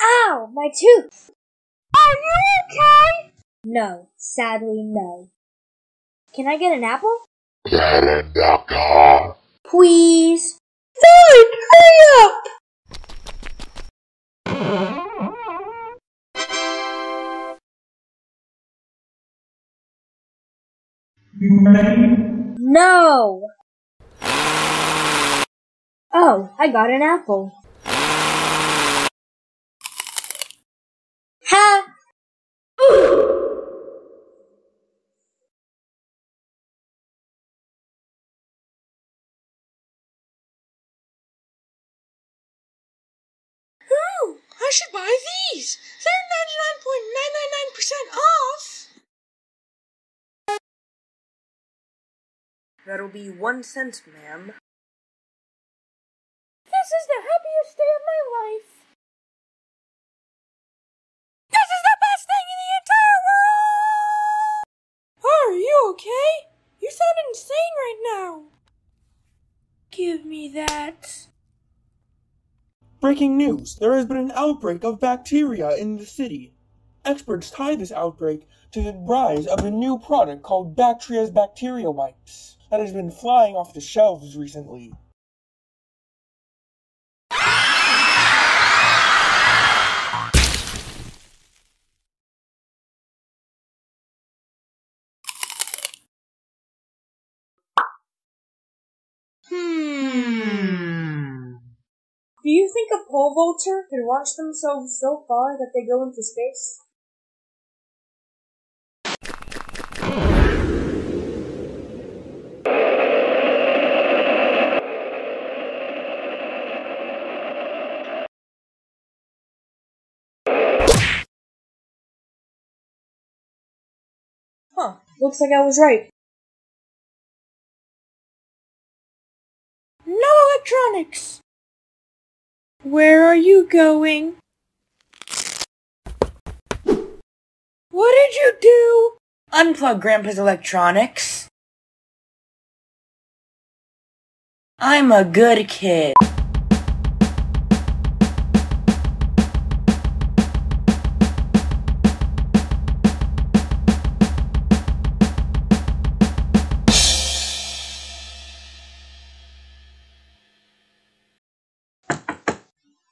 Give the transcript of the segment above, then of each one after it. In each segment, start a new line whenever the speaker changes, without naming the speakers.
Ow, my tooth! Are you okay? No, sadly no. Can I get an apple?
Get in the car.
Please. Fine, hurry up! No! Oh, I got an apple.
I should buy these. They're 99.999% off.
That'll be one cent, ma'am.
This is the happiest day of my life. This is the best thing in the entire world! Are you okay? You sound insane right now. Give me that.
Breaking news! There has been an outbreak of bacteria in the city. Experts tie this outbreak to the rise of a new product called Bactria's Bacterial Wipes that has been flying off the shelves recently.
Do you think a pole vaulter can launch themselves so far that they go into space? Huh, looks like I was right.
No electronics. Where are you going? What did you do?
Unplug Grandpa's electronics. I'm a good kid.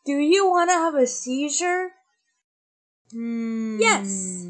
Do you want to have a seizure? Hmm. Yes.